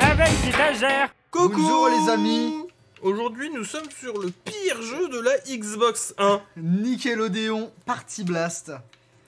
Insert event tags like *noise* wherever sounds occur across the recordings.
Avec étagère. Coucou Bonjour, les amis. Aujourd'hui nous sommes sur le pire jeu de la Xbox 1. Nickelodeon Party Blast.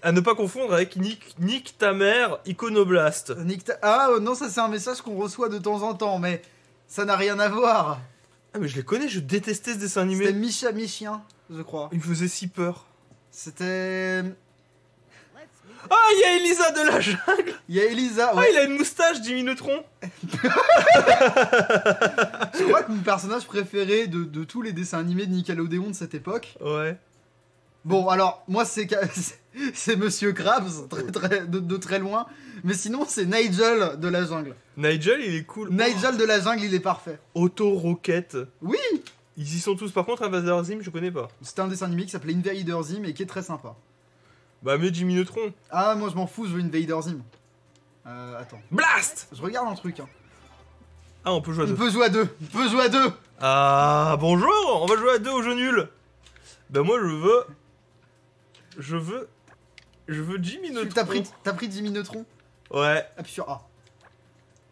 À ne pas confondre avec Nick, Nick ta mère Iconoblast. Nick ta- Ah euh, non, ça c'est un message qu'on reçoit de temps en temps, mais ça n'a rien à voir. Ah mais je les connais, je détestais ce dessin C'était animé. Micha Michien, je crois. Il me faisait si peur. C'était. Ah, il y a Elisa de la jungle Il y a Elisa, Ah, ouais. il a une moustache, Jimmy Neutron *laughs* Je crois que mon personnage préféré de, de tous les dessins animés de Nickelodeon de cette époque. Ouais. Bon, alors, moi c'est *laughs* c'est Monsieur Krabs, très, très, de, de très loin. Mais sinon, c'est Nigel de la jungle. Nigel, il est cool. Nigel de la jungle, il est parfait. Auto Rocket. Oui Ils y sont tous. Par contre, Invader Zim, je connais pas. C'était un dessin animé qui s'appelait Invader Zim et qui est très sympa. Bah, mieux Jimmy Neutron. Ah, moi je m'en fous, je veux Invader Zim. Euh, attends. Blast Je regarde un truc. Hein. Ah, on peut jouer à On deux. peut jouer à deux. On peut jouer à deux. Ah, bonjour On va jouer à deux au jeu nul. Bah, moi, je veux. Je veux. Je veux Jimmy Neutron. T'as pris, t'as pris Jimmy Neutron Ouais, Appuie sur A.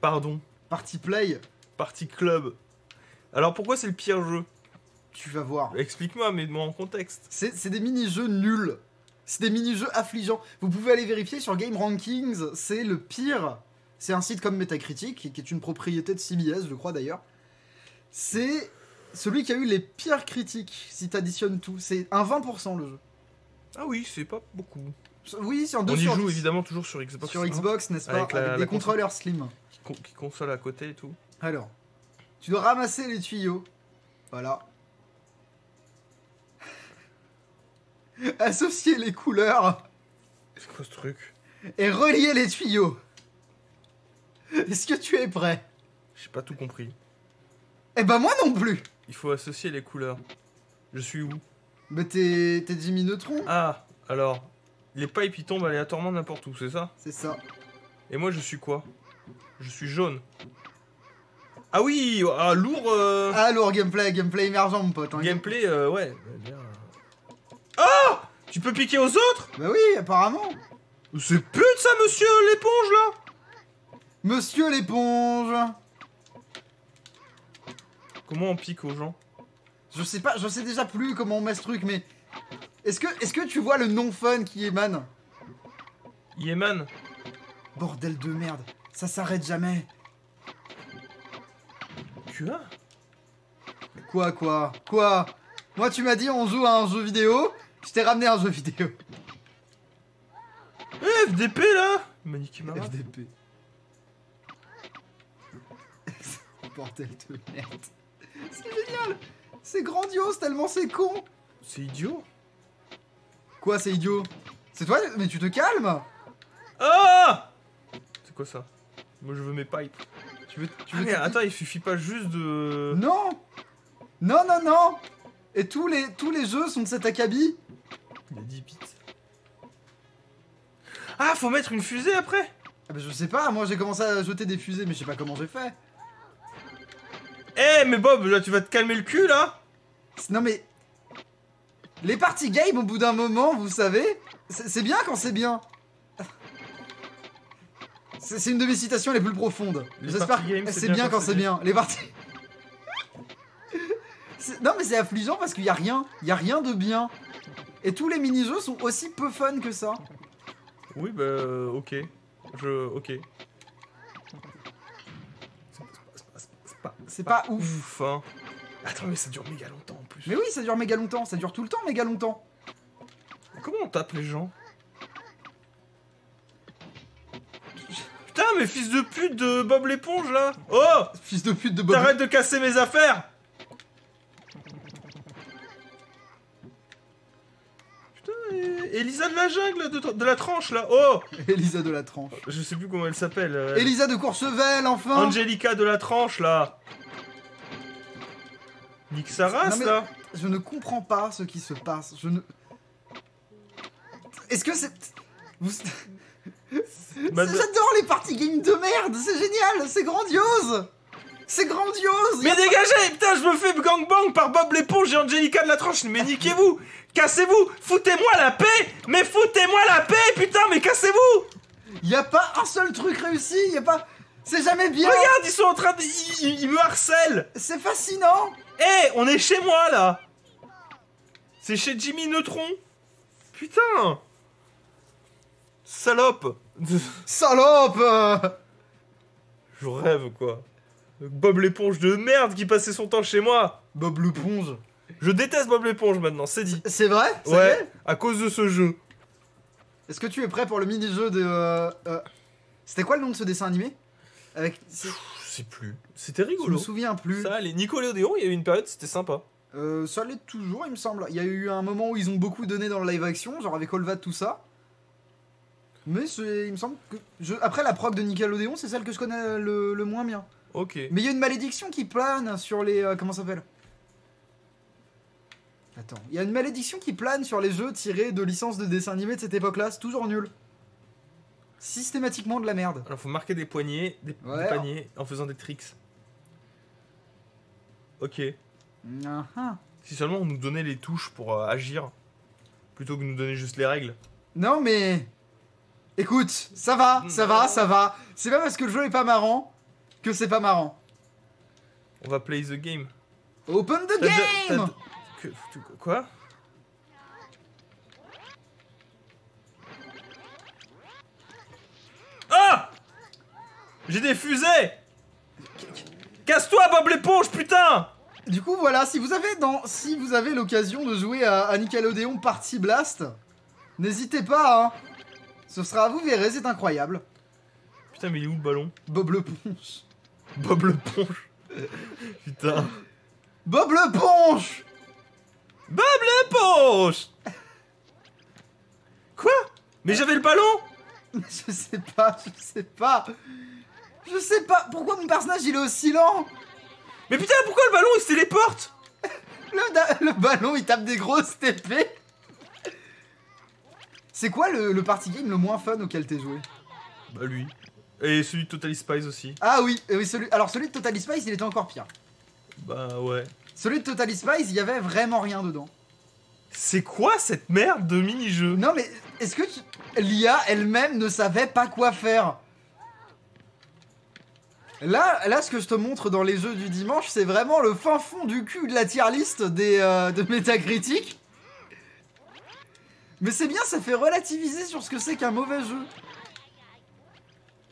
pardon. Party Play, Party Club. Alors, pourquoi c'est le pire jeu? Tu vas voir. Explique-moi, mets-moi en contexte. C'est c'est des mini-jeux nuls. C'est des mini-jeux affligeants. Vous pouvez aller vérifier sur Game Rankings, c'est le pire. C'est un site comme Metacritic, qui est une propriété de CBS, je crois d'ailleurs. C'est celui qui a eu les pires critiques, si t'additionnes tout. C'est un 20% le jeu. Ah oui, c'est pas beaucoup. Oui, c'est un 2 On y sur joue 10. évidemment toujours sur Xbox. Sur hein, Xbox, n'est-ce pas Avec la- Avec la des contrôleurs slim. Qui, con- qui console à côté et tout. Alors, tu dois ramasser les tuyaux. Voilà. *laughs* Associer les couleurs C'est quoi ce truc? Et relier les tuyaux. Est-ce que tu es prêt? J'ai pas tout compris. Eh ben moi non plus. Il faut associer les couleurs. Je suis où? Mais t'es t'es Jimmy Neutron Ah, alors. Les pipes ils tombent aléatoirement n'importe où, c'est ça? C'est ça. Et moi je suis quoi? Je suis jaune. Ah oui, ah, lourd euh, Alors gameplay, gameplay émergent mon pote. hein. gameplay, euh, ouais. Tu peux piquer aux autres? Bah oui, apparemment. C'est pute ça, monsieur l'éponge là! Monsieur l'éponge. Comment on pique aux gens? Je sais pas, je sais déjà plus comment on met ce truc, mais est-ce que, est-ce que tu vois le non fun qui émane? Yeman Bordel de merde, ça s'arrête jamais. Tu as Quoi, quoi, quoi? Moi, tu m'as dit on joue à un jeu vidéo, je t'ai ramené un jeu vidéo. Eh, FDP là marade. FDP. *laughs* Bordel de merde. C'est génial C'est grandiose tellement c'est con C'est idiot Quoi, c'est idiot? C'est toi Mais tu te calmes Ah C'est quoi ça? Moi je veux mes pipes. Tu veux, tu Ah, mais attends, il suffit pas juste de. Non Non, non, non Et tous les, tous les jeux sont de cet acabit? Il a 10 bits. Ah, faut mettre une fusée après? Ah bah, Je sais pas, moi j'ai commencé à jeter des fusées, mais je sais pas comment j'ai fait. Eh, mais Bob, là tu vas te calmer le cul là? Non mais... Les parties game, au bout d'un moment, vous savez, c'est bien quand c'est bien. C'est une de mes citations les plus profondes. Les J'espère parties game, que c'est bien quand c'est bien. Les parties... *laughs* Non mais c'est affligeant parce qu'il y a rien. Il y a rien de bien. Et tous les mini-jeux sont aussi peu fun que ça. Oui, bah, euh, ok. Je. Ok. C'est pas- ouf. ouf, hein. Attends, mais ça dure méga longtemps en plus. Mais oui, ça dure méga longtemps. Ça dure tout le temps méga longtemps. Comment on tape les gens? Putain, mais fils de pute de Bob l'éponge là Oh Fils de pute de Bob. T'arrêtes de casser mes affaires Elisa de la jungle, de, de la tranche là Oh Elisa de la tranche. Je sais plus comment elle s'appelle. euh, Elisa de Courchevel, enfin Angelica de la tranche là Nick sa race Non, là Je ne comprends pas ce qui se passe. Je ne. Est-ce que c'est. Vous... Bah, C'est- J'adore les parties games de merde, c'est génial, c'est grandiose C'est grandiose. Mais dégagez Putain, je me fais gangbang par Bob l'éponge et Angelica de la tranche Mais niquez-vous. Cassez-vous. Foutez-moi la paix. Mais foutez-moi la paix Putain, mais cassez-vous. Y a pas un seul truc réussi, y a pas. C'est jamais bien. Regarde, ils sont en train de. Ils, me harcèlent. C'est fascinant. Eh, on est chez moi là. C'est chez Jimmy Neutron. Putain. Salope. *laughs* Salope. Je rêve quoi. Bob l'éponge de merde qui passait son temps chez moi Bob l'éponge. Je déteste Bob l'éponge maintenant, c'est dit. C'est vrai? Ouais, à cause de ce jeu. Est-ce que tu es prêt pour le mini-jeu de... euh, euh, C'était quoi le nom de ce dessin animé? Avec... c'est- plus. C'était Je me rigolo. souviens plus. Ça, Nickelodeon, il y a eu une période, c'était sympa. Euh, ça l'est toujours, il me semble. Il y a eu un moment où ils ont beaucoup donné dans le live action, genre avec Olva, tout ça. Mais il me semble que. je- Après, la prog de Nickelodeon, c'est celle que je connais le, le moins bien. Ok. Mais il y a une malédiction qui plane sur les. euh, comment ça s'appelle? Attends. Il y a une malédiction qui plane sur les jeux tirés de licences de dessins animés de cette époque-là. C'est toujours nul. Systématiquement de la merde. Alors faut marquer des poignées, des, paniers en faisant des tricks. Ok. Si seulement on nous donnait les touches pour euh, agir, plutôt que nous donner juste les règles. Non mais. Écoute, ça va, ça va, ça va. C'est pas parce que le jeu est pas marrant que c'est pas marrant. On va play the game. Open the game que- Quoi? Ah J'ai des fusées Casse-toi Bob l'éponge putain Du coup voilà, si vous avez dans si vous avez l'occasion de jouer à, à Nickelodeon Party Blast, n'hésitez pas hein. Ce sera à vous verrez, c'est incroyable. Putain mais il est où le ballon? Bob le Ponche. Bob *laughs* Putain Bob le Ponche Bob l'éponge Quoi? Mais j'avais le ballon? Je sais pas, je sais pas. Je sais pas pourquoi mon personnage il est aussi lent? Mais putain pourquoi le ballon il se téléporte? Le, le ballon il tape des grosses TP. C'est quoi le, le party game le moins fun auquel t'es joué? Bah lui. Et celui de Totally Spies aussi. Ah oui, euh, oui celui, alors celui de Totally Spice il était encore pire. Bah ouais. Celui de Totally Spice il y avait vraiment rien dedans. C'est quoi cette merde de mini-jeu? Non mais est-ce que tu- l'IA elle-même ne savait pas quoi faire? Là, là, ce que je te montre dans les jeux du dimanche, c'est vraiment le fin fond du cul de la tier list des, euh, de Metacritic. Mais c'est bien, ça fait relativiser sur ce que c'est qu'un mauvais jeu.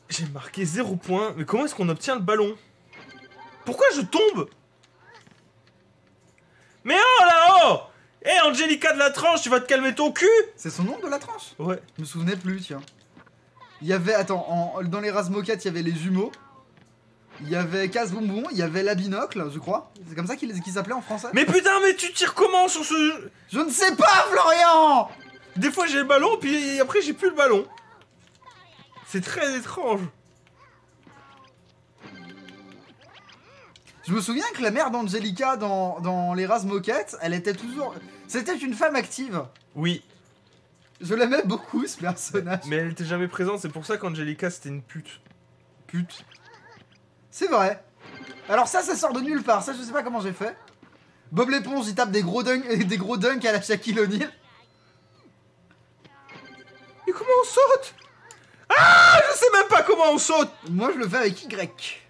J'ai marqué 0 points, mais comment est-ce qu'on obtient le ballon? Pourquoi je tombe? Mais oh là-haut Eh Angelica de la tranche, tu vas te calmer ton cul C'est son nom de la tranche? Ouais. Je me souvenais plus, tiens. Il y avait, attends, en- dans les Razmokat, il y avait les jumeaux. Il y avait Casse Bonbon, il y avait la binocle, je crois. C'est comme ça qu'il qu'ils s'appelaient en français Mais putain, mais tu tires comment sur ce jeu? Je ne sais pas, Florian Des fois j'ai le ballon, puis après j'ai plus le ballon. C'est très étrange. Je me souviens que la mère d'Angelica dans, dans les Razmoket, elle était toujours. C'était une femme active. Oui, Je l'aimais beaucoup ce personnage. mais elle était jamais présente, c'est pour ça qu'Angelica c'était une pute. Pute. C'est vrai. Alors ça, ça sort de nulle part. Ça, je sais pas comment j'ai fait. Bob l'éponge, il tape des gros dunks, *laughs* des gros dunks à la Shaquille O'Neal. Et comment on saute? Ah Je sais même pas comment on saute Moi, je le fais avec Y.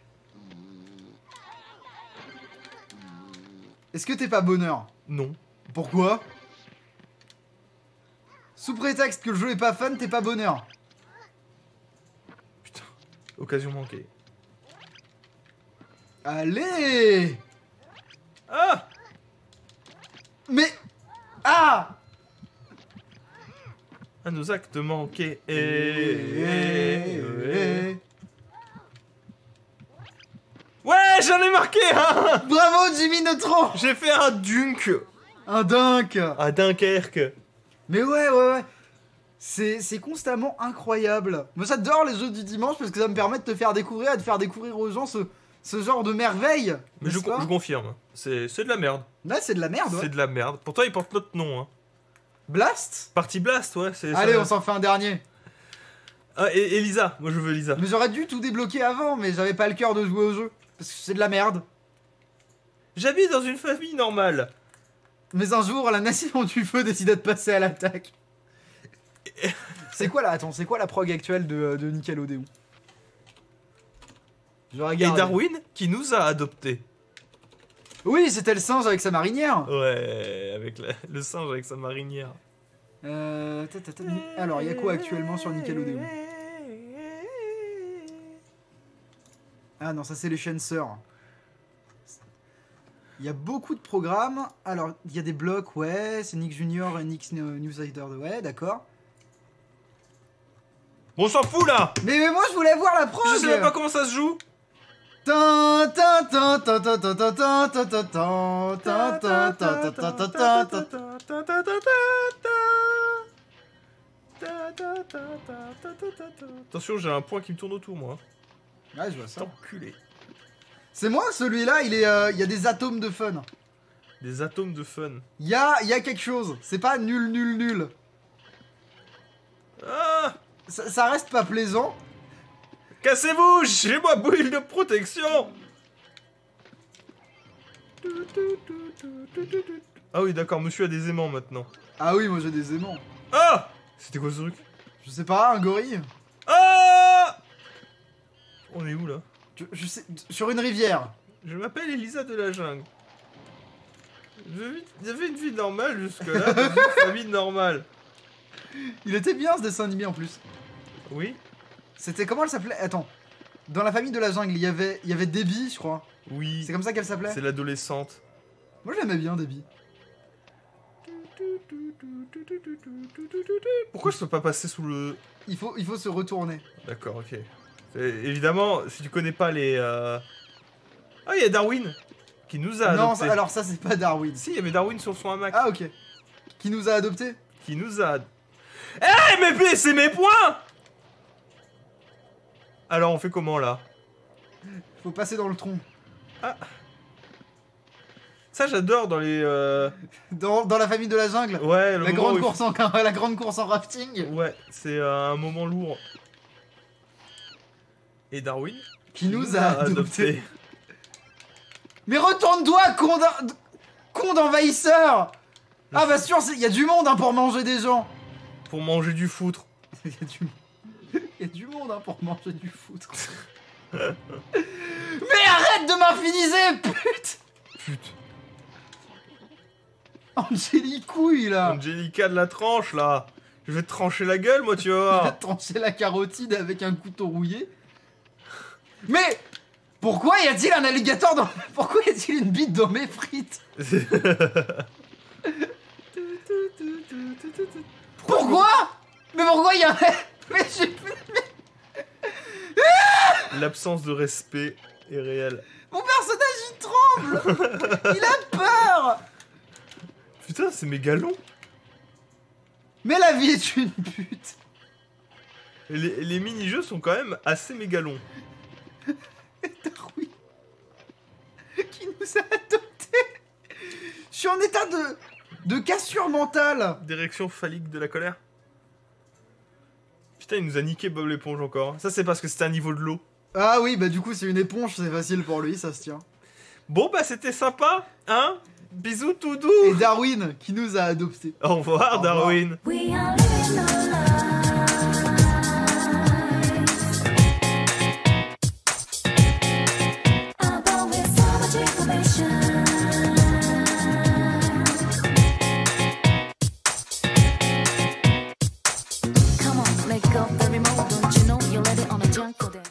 Est-ce que t'es pas bonheur? Non. Pourquoi? Sous prétexte que le jeu est pas fun, t'es pas bonheur. Putain, occasion manquée. Allez Ah Mais... Ah À nos actes manqués. Et... Eh, et- et- eh. Ouais, j'en ai marqué un Bravo Jimmy Neutron J'ai fait un dunk Un dunk à Dunkerque. Mais ouais, ouais, ouais. C'est c'est constamment incroyable. Moi j'adore les jeux du dimanche parce que ça me permet de te faire découvrir et de faire découvrir aux gens ce, ce genre de merveille. Mais je, confirme, c'est c'est de la merde. Là c'est de la merde, ouais. C'est de la merde. Pourtant, il porte notre nom. Hein. Blast Party Blast, ouais. c'est Allez, ça. on s'en fait un dernier. Ah, et, et Lisa, moi je veux Lisa. Mais j'aurais dû tout débloquer avant, mais j'avais pas le cœur de jouer au jeu. Parce que c'est de la merde. J'habite dans une famille normale. Mais un jour, la nation du feu décida de passer à l'attaque. C'est quoi là Attends, c'est quoi la prog actuelle de, de Nickelodeon? Je Et regarde. Darwin qui nous a adoptés. Oui, c'était le singe avec sa marinière. Ouais, avec la- le singe avec sa marinière. Euh, Alors, il y a quoi actuellement sur Nickelodeon? Ah non, ça c'est les chaînes sœurs. Il y a beaucoup de programmes. Alors, il y a des blocs, ouais, c'est Nick Junior et Nick Newsider, ouais, d'accord. Bon, on s'en fout là Mais, mais moi je voulais voir la prog Je sais même pas comment ça se joue Attention, j'ai un point qui me tourne autour, moi. Ouais, je vois ça. Enculé. C'est moi, celui-là, il est, euh, il y a des atomes de fun. Des atomes de fun. Il y a, il y a quelque chose. C'est pas nul, nul, nul. Ah Ça, ça reste pas plaisant. Cassez-vous J'ai moi bulle de protection Ah oui, d'accord, monsieur a des aimants maintenant. Ah oui, moi j'ai des aimants. Ah C'était quoi ce truc? Je sais pas, un gorille Ah On est où là? Je, je sais, Sur une rivière. Je m'appelle Elisa de la jungle. J'avais une vie normale jusque-là, *laughs* une famille normale. Il était bien ce dessin animé en plus. Oui C'était comment elle s'appelait? Attends. Dans la famille de la jungle, il y avait, il y avait Debbie, je crois. Oui. C'est comme ça qu'elle s'appelait? C'est l'adolescente. Moi j'aimais bien Debbie. Pourquoi je peux pas passer sous le... Il faut, il faut se retourner. D'accord, ok. Évidemment, si tu connais pas les... euh, Ah, il y a Darwin qui nous a non, adoptés. ça- alors ça c'est pas Darwin. Si, il y avait Darwin sur son hamac. Ah ok. Qui nous a adoptés Qui nous a... Eh, mais mais c'est mes points Alors, on fait comment, là? Faut passer dans le tronc. Ça, j'adore dans les... euh, Dans, dans la famille de la jungle. Ouais, le La grande, course en, la grande course en rafting. Ouais, c'est euh, un moment lourd. Et Darwin? Qui nous a adoptés. adoptés. Mais retourne-toi, con d'en- con d'envahisseur Ah bah sûr, il y a du monde hein, pour manger des gens. Pour manger du foutre. *laughs* Il y a du y a du monde hein, pour manger du foutre. *laughs* Mais arrête de m'infiniser, pute Pute. Angélicouille là Angelica de la tranche, là. Je vais te trancher la gueule, moi, tu vas Il a voir. tranché la carotide avec un couteau rouillé. Mais pourquoi y a-t-il un alligator dans... *laughs* Pourquoi y a-t-il une bite dans mes frites *laughs* Pourquoi? Mais pourquoi y a un... Mais j'ai plus... *laughs* L'absence de respect est réelle. Mon personnage il tremble Il a peur Putain, c'est méga long. Mais la vie est une pute les mini-jeux sont quand même assez méga longs. Darwin Qui nous a adoptés Je suis en état de... de cassure mentale Direction phallique de la colère. Putain, il nous a niqué Bob l'éponge encore. Ça, c'est parce que c'était un niveau de l'eau. Ah oui, bah du coup c'est une éponge, c'est facile pour lui, ça se tient. Bon, bah, c'était sympa, hein? Bisous tout doux. Et Darwin qui nous a adoptés. Au revoir, Au revoir. Darwin.